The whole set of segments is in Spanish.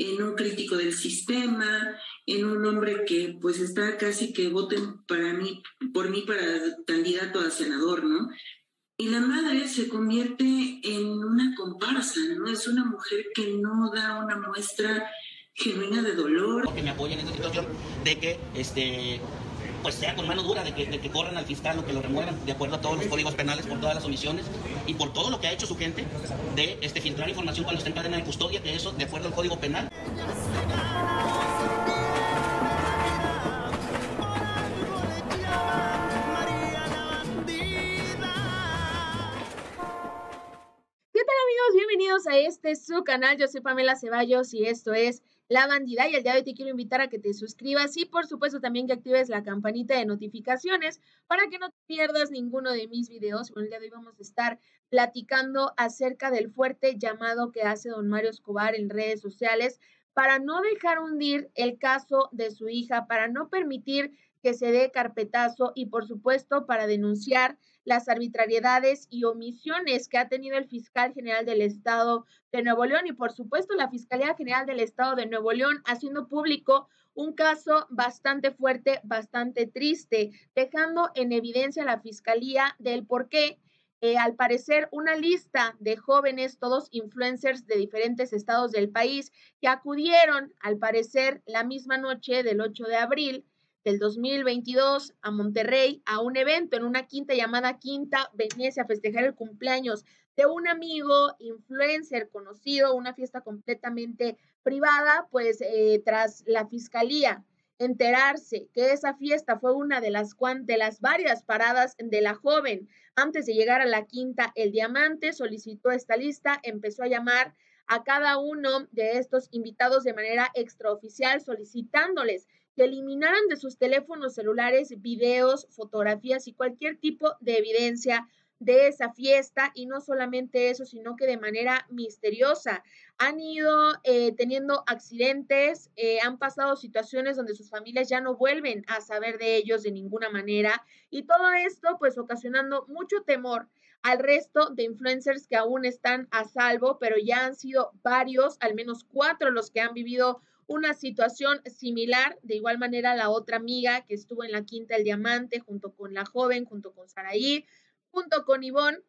en un crítico del sistema, en un hombre que pues está casi que voten para mí, por mí para candidato a senador, ¿no? Y la madre se convierte en una comparsa, ¿no? Es una mujer que no da una muestra genuina de dolor. Que me apoyen en esta situación de que este pues sea con mano dura de que, de que corran al fiscal o que lo remuevan de acuerdo a todos los códigos penales por todas las omisiones y por todo lo que ha hecho su gente de este filtrar información cuando está en cadena de custodia que eso de acuerdo al código penal ¿Qué tal amigos? Bienvenidos a este su canal. Yo soy Pamela Ceballos y esto es La Bandida. Y el día de hoy te quiero invitar a que te suscribas y por supuesto también que actives la campanita de notificaciones para que no te pierdas ninguno de mis videos. Bueno, el día de hoy vamos a estar platicando acerca del fuerte llamado que hace don Mario Escobar en redes sociales para no dejar hundir el caso de su hija, para no permitir que se dé carpetazo y por supuesto para denunciar las arbitrariedades y omisiones que ha tenido el fiscal general del Estado de Nuevo León y por supuesto la Fiscalía General del Estado de Nuevo León haciendo público un caso bastante fuerte, bastante triste, dejando en evidencia la Fiscalía del por qué eh, al parecer, una lista de jóvenes, todos influencers de diferentes estados del país, que acudieron, al parecer, la misma noche del 8 de abril del 2022 a Monterrey a un evento en una quinta llamada Quinta Venecia a festejar el cumpleaños de un amigo influencer conocido, una fiesta completamente privada, pues eh, tras la fiscalía enterarse que esa fiesta fue una de las, de las varias paradas de la joven. Antes de llegar a la quinta El Diamante, solicitó esta lista, empezó a llamar a cada uno de estos invitados de manera extraoficial solicitándoles que eliminaran de sus teléfonos celulares videos, fotografías y cualquier tipo de evidencia de esa fiesta y no solamente eso, sino que de manera misteriosa. Han ido eh, teniendo accidentes, eh, han pasado situaciones donde sus familias ya no vuelven a saber de ellos de ninguna manera y todo esto pues ocasionando mucho temor al resto de influencers que aún están a salvo, pero ya han sido varios, al menos cuatro los que han vivido una situación similar. De igual manera, la otra amiga que estuvo en la Quinta El Diamante junto con la joven, junto con Saraí, junto con Ivonne,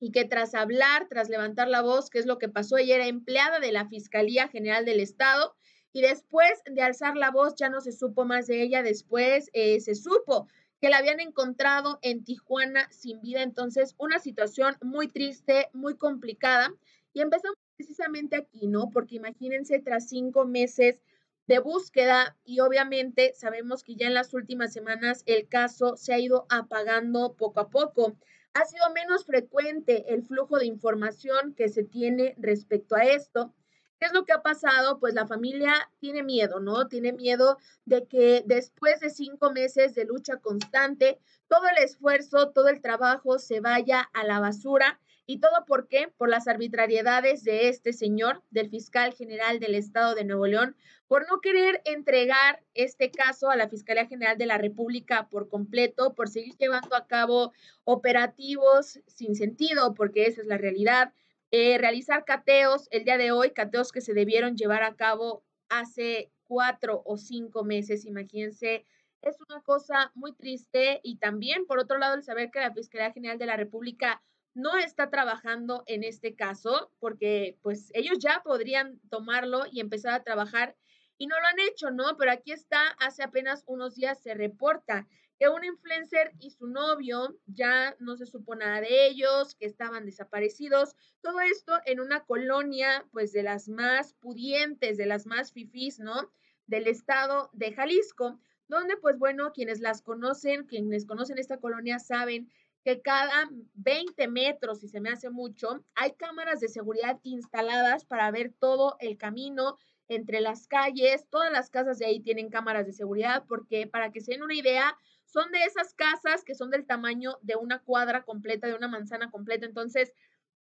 y que tras hablar, tras levantar la voz, que es lo que pasó, ella era empleada de la Fiscalía General del Estado, y después de alzar la voz ya no se supo más de ella, después eh, se supo que la habían encontrado en Tijuana sin vida, entonces una situación muy triste, muy complicada, y empezamos precisamente aquí, ¿no? Porque imagínense, tras cinco meses de búsqueda y obviamente sabemos que ya en las últimas semanas el caso se ha ido apagando poco a poco. Ha sido menos frecuente el flujo de información que se tiene respecto a esto. ¿Qué es lo que ha pasado? Pues la familia tiene miedo, ¿no? Tiene miedo de que después de cinco meses de lucha constante, todo el esfuerzo, todo el trabajo se vaya a la basura ¿Y todo por qué? Por las arbitrariedades de este señor, del fiscal general del Estado de Nuevo León, por no querer entregar este caso a la Fiscalía General de la República por completo, por seguir llevando a cabo operativos sin sentido, porque esa es la realidad. Eh, realizar cateos el día de hoy, cateos que se debieron llevar a cabo hace cuatro o cinco meses, imagínense. Es una cosa muy triste y también, por otro lado, el saber que la Fiscalía General de la República no está trabajando en este caso porque pues ellos ya podrían tomarlo y empezar a trabajar y no lo han hecho, ¿no? Pero aquí está, hace apenas unos días se reporta que un influencer y su novio ya no se supo nada de ellos, que estaban desaparecidos. Todo esto en una colonia, pues de las más pudientes, de las más fifís, ¿no? Del estado de Jalisco, donde, pues bueno, quienes las conocen, quienes conocen esta colonia saben que cada 20 metros, si se me hace mucho, hay cámaras de seguridad instaladas para ver todo el camino entre las calles. Todas las casas de ahí tienen cámaras de seguridad porque, para que se den una idea, son de esas casas que son del tamaño de una cuadra completa, de una manzana completa. Entonces,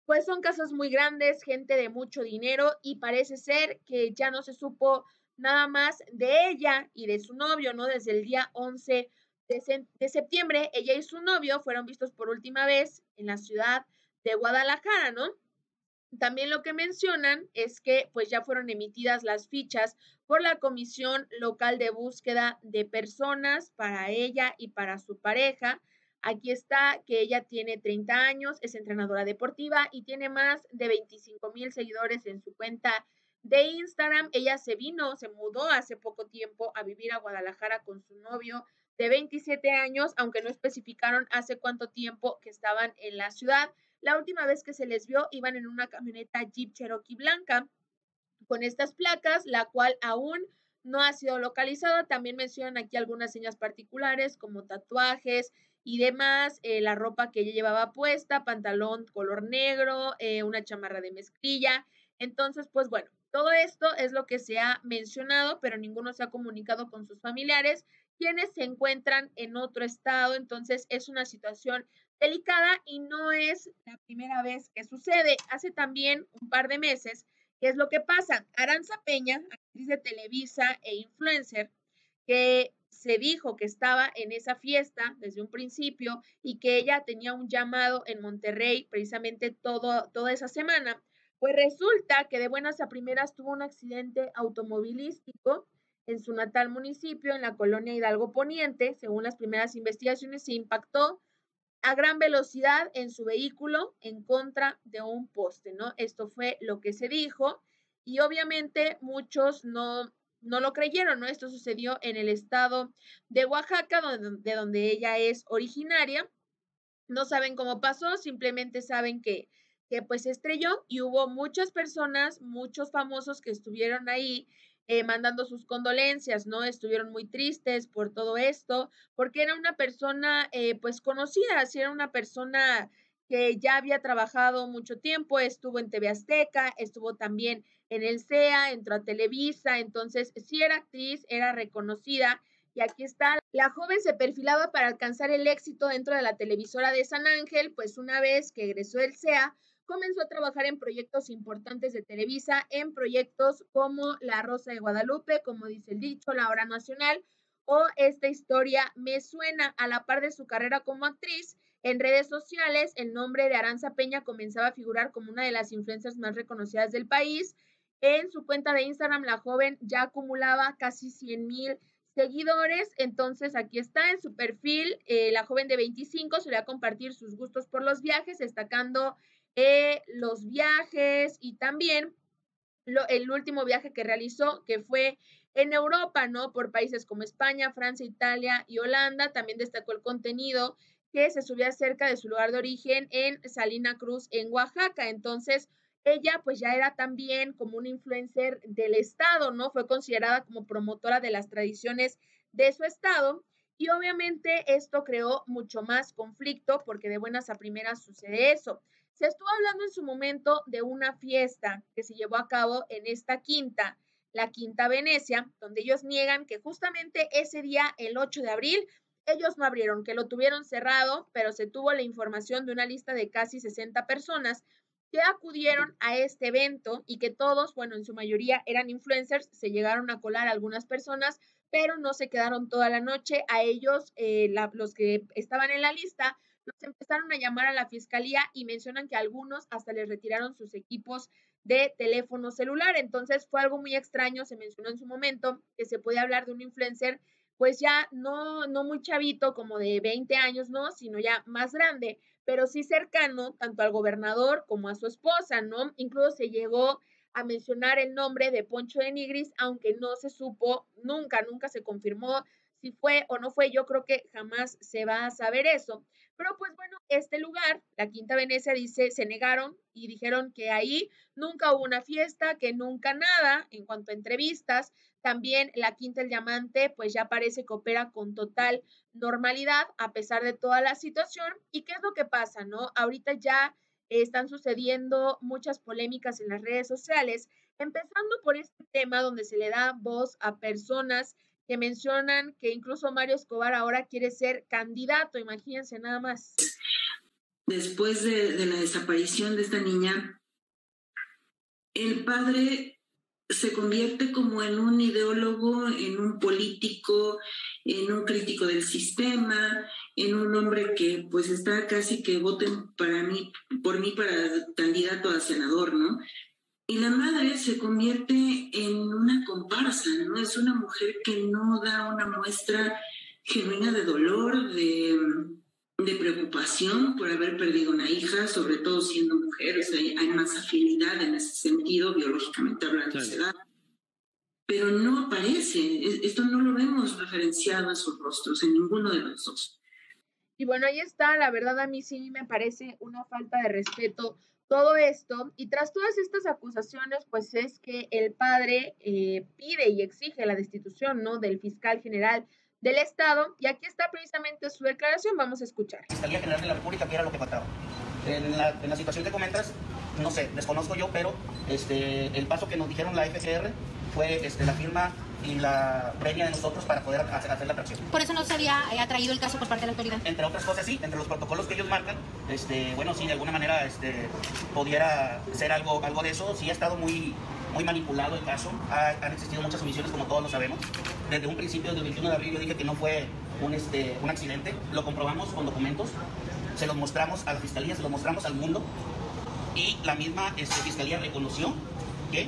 pues son casas muy grandes, gente de mucho dinero y parece ser que ya no se supo nada más de ella y de su novio, ¿no? Desde el día 11 de, septiembre, ella y su novio fueron vistos por última vez en la ciudad de Guadalajara, ¿no? También lo que mencionan es que pues ya fueron emitidas las fichas por la Comisión Local de Búsqueda de Personas para ella y para su pareja. Aquí está que ella tiene 30 años, es entrenadora deportiva y tiene más de 25 mil seguidores en su cuenta de Instagram. Ella se vino, se mudó hace poco tiempo a vivir a Guadalajara con su novio de 27 años, aunque no especificaron hace cuánto tiempo que estaban en la ciudad. La última vez que se les vio iban en una camioneta Jeep Cherokee blanca con estas placas, la cual aún no ha sido localizada. También mencionan aquí algunas señas particulares como tatuajes y demás, eh, la ropa que ella llevaba puesta, pantalón color negro, eh, una chamarra de mezclilla. Entonces, pues bueno, todo esto es lo que se ha mencionado, pero ninguno se ha comunicado con sus familiares, quienes se encuentran en otro estado. Entonces es una situación delicada y no es la primera vez que sucede. Hace también un par de meses, ¿qué es lo que pasa? Aranza Peña, actriz de Televisa e influencer, que se dijo que estaba en esa fiesta desde un principio y que ella tenía un llamado en Monterrey precisamente todo, toda esa semana pues resulta que de buenas a primeras tuvo un accidente automovilístico en su natal municipio, en la colonia Hidalgo Poniente. Según las primeras investigaciones, se impactó a gran velocidad en su vehículo en contra de un poste, ¿no? Esto fue lo que se dijo y obviamente muchos no, no lo creyeron, ¿no? Esto sucedió en el estado de Oaxaca, de donde ella es originaria. No saben cómo pasó, simplemente saben que que pues estrelló y hubo muchas personas, muchos famosos que estuvieron ahí eh, mandando sus condolencias, ¿no? Estuvieron muy tristes por todo esto, porque era una persona eh, pues conocida, si era una persona que ya había trabajado mucho tiempo, estuvo en TV Azteca, estuvo también en el CEA, entró a Televisa, entonces sí era actriz, era reconocida. Y aquí está, la joven se perfilaba para alcanzar el éxito dentro de la televisora de San Ángel, pues una vez que egresó del CEA, comenzó a trabajar en proyectos importantes de Televisa, en proyectos como La Rosa de Guadalupe, como dice el dicho, La Hora Nacional, o Esta historia me suena a la par de su carrera como actriz. En redes sociales, el nombre de Aranza Peña comenzaba a figurar como una de las influencias más reconocidas del país. En su cuenta de Instagram, la joven ya acumulaba casi 100 mil seguidores. Entonces, aquí está en su perfil. Eh, la joven de 25 solía compartir sus gustos por los viajes, destacando eh, los viajes y también el último viaje que realizó, que fue en Europa, ¿no? Por países como España, Francia, Italia y Holanda. También destacó el contenido que se subía cerca de su lugar de origen en Salina Cruz, en Oaxaca. Entonces, ella pues ya era también como una influencer del estado, ¿no? Fue considerada como promotora de las tradiciones de su estado. Y obviamente esto creó mucho más conflicto porque de buenas a primeras sucede eso. Se estuvo hablando en su momento de una fiesta que se llevó a cabo en esta quinta, la Quinta Venecia, donde ellos niegan que justamente ese día, el 8 de abril, ellos no abrieron, que lo tuvieron cerrado, pero se tuvo la información de una lista de casi 60 personas que acudieron a este evento y que todos, bueno, en su mayoría eran influencers, se llegaron a colar algunas personas, pero no se quedaron toda la noche. A ellos, eh, los que estaban en la lista, los empezaron a llamar a la fiscalía y mencionan que algunos hasta les retiraron sus equipos de teléfono celular. Entonces fue algo muy extraño, se mencionó en su momento que se puede hablar de un influencer pues ya no, no muy chavito como de 20 años, ¿no? Sino ya más grande, pero sí cercano tanto al gobernador como a su esposa, ¿no? Incluso se llegó a mencionar el nombre de Poncho de Nigris, aunque no se supo, nunca, nunca se confirmó si fue o no fue, yo creo que jamás se va a saber eso. Pero pues bueno, este lugar, la Quinta Venecia, dice, se negaron y dijeron que ahí nunca hubo una fiesta, que nunca nada en cuanto a entrevistas. También la Quinta El Diamante, pues ya parece que opera con total normalidad a pesar de toda la situación. ¿Y qué es lo que pasa, no? Ahorita ya están sucediendo muchas polémicas en las redes sociales, empezando por este tema donde se le da voz a personas que mencionan que incluso Mario Escobar ahora quiere ser candidato, imagínense nada más. Después de, la desaparición de esta niña, el padre se convierte como en un ideólogo, en un político, en un crítico del sistema, en un hombre que pues está casi que voten para mí, por mí para candidato a senador, ¿no? Y la madre se convierte en una comparsa, ¿no? Es una mujer que no da una muestra genuina de dolor, de, de preocupación por haber perdido una hija, sobre todo siendo mujer, o sea, hay más afinidad en ese sentido, biológicamente hablando edad pero no aparece. Esto no lo vemos referenciado en sus rostros, en ninguno de los dos. Y bueno, ahí está, la verdad a mí sí me parece una falta de respeto todo esto. Y tras todas estas acusaciones, pues es que el padre eh, pide y exige la destitución ¿no? del fiscal general del Estado. Y aquí está precisamente su declaración, vamos a escuchar. Fiscalía General de la República, ¿qué era lo que faltaba? En la, en la situación que comentas, no sé, desconozco yo, pero este, el paso que nos dijeron la FGR fue este, la firma y la premia de nosotros para poder hacer, la atracción. ¿Por eso no se había eh, atraído el caso por parte de la autoridad? Entre otras cosas, sí, entre los protocolos que ellos marcan, este, bueno, sí, de alguna manera este, pudiera ser algo, algo de eso. Sí ha estado muy, muy manipulado el caso. han existido muchas omisiones, como todos lo sabemos. Desde un principio, desde el 21 de abril, yo dije que no fue un, este, un accidente. Lo comprobamos con documentos. Se los mostramos a la fiscalía, se los mostramos al mundo. Y la misma este, fiscalía reconoció que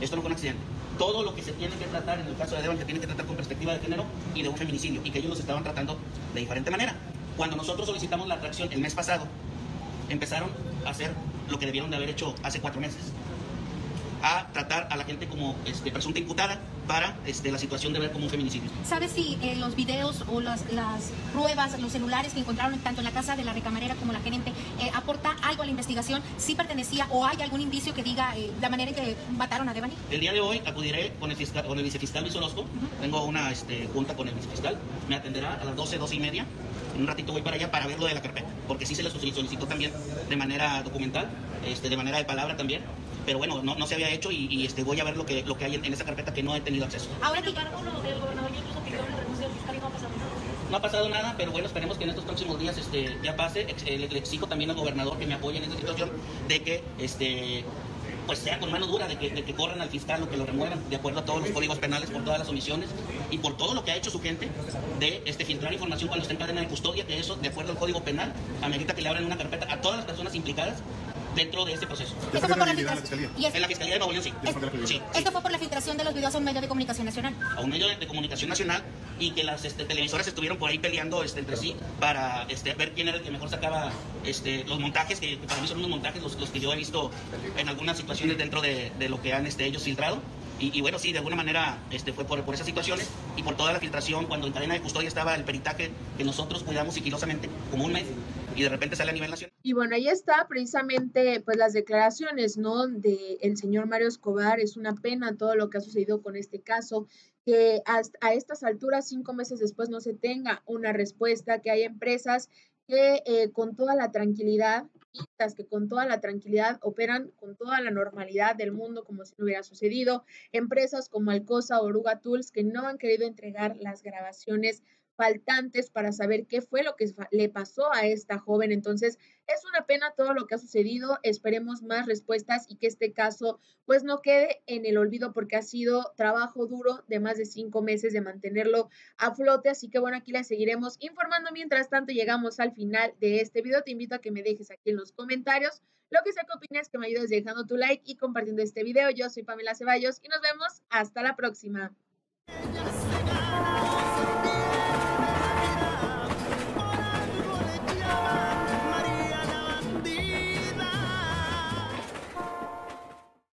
esto no fue un accidente todo lo que se tiene que tratar en el caso de Devan se tiene que tratar con perspectiva de género y de un feminicidio y que ellos los estaban tratando de diferente manera. Cuando nosotros solicitamos la atracción el mes pasado, empezaron a hacer lo que debieron de haber hecho hace cuatro meses a tratar a la gente como este, presunta imputada para este, la situación de ver como un feminicidio. ¿Sabes si eh, los videos o las, las, pruebas, los celulares que encontraron tanto en la casa de la recamarera como la gerente, eh, aporta algo a la investigación? ¿Si pertenecía o hay algún indicio que diga eh, la manera en que mataron a Devani? El día de hoy acudiré con el, fiscal, con el vicefiscal Luis Orozco. Tengo una este, junta con el vicefiscal. Me atenderá a las 12, 12 y media. En un ratito voy para allá para ver lo de la carpeta, porque sí se les solicitó también de manera documental, este, de manera de palabra también pero bueno, no, no se había hecho y, este, voy a ver lo que, lo que hay en, esa carpeta que no he tenido acceso. Ahora que el gobernador renuncia fiscal y no ha pasado nada. No ha pasado nada, pero bueno, esperemos que en estos próximos días este, ya pase. Eh, le, exijo también al gobernador que me apoye en esta situación de que este, pues sea con mano dura de que, de que corran al fiscal o que lo remuevan de acuerdo a todos los códigos penales por todas las omisiones y por todo lo que ha hecho su gente de este, filtrar información cuando está en cadena de custodia, que eso, de acuerdo al código penal, amerita que le abran una carpeta a todas las personas implicadas dentro de este proceso. ¿Esto fue por la filtración? En la Fiscalía de Nuevo León, sí. sí. ¿Esto fue por la filtración de los videos a un medio de comunicación nacional? A un medio de, comunicación nacional y que las este, televisoras estuvieron por ahí peleando este, entre sí para este, ver quién era el que mejor sacaba este, los montajes, que, para mí son unos montajes los, los, que yo he visto en algunas situaciones dentro de, de lo que han este, ellos filtrado. Y, bueno, sí, de alguna manera este, fue por, por, esas situaciones y por toda la filtración, cuando en cadena de custodia estaba el peritaje que nosotros cuidamos sigilosamente como un mes y de repente sale a nivel nacional. Y bueno, ahí está precisamente pues las declaraciones, ¿no? De el señor Mario Escobar, es una pena todo lo que ha sucedido con este caso, que hasta a estas alturas, cinco meses después, no se tenga una respuesta, que hay empresas que eh, con toda la tranquilidad, que con toda la tranquilidad operan con toda la normalidad del mundo como si no hubiera sucedido, empresas como Alcosa Oruga Tools que no han querido entregar las grabaciones faltantes para saber qué fue lo que le pasó a esta joven. Entonces, es una pena todo lo que ha sucedido. Esperemos más respuestas y que este caso pues no quede en el olvido porque ha sido trabajo duro de más de cinco meses de mantenerlo a flote. Así que bueno, aquí la seguiremos informando. Mientras tanto, llegamos al final de este video. Te invito a que me dejes aquí en los comentarios lo que sea que opines, que me ayudes dejando tu like y compartiendo este video. Yo soy Pamela Ceballos y nos vemos hasta la próxima.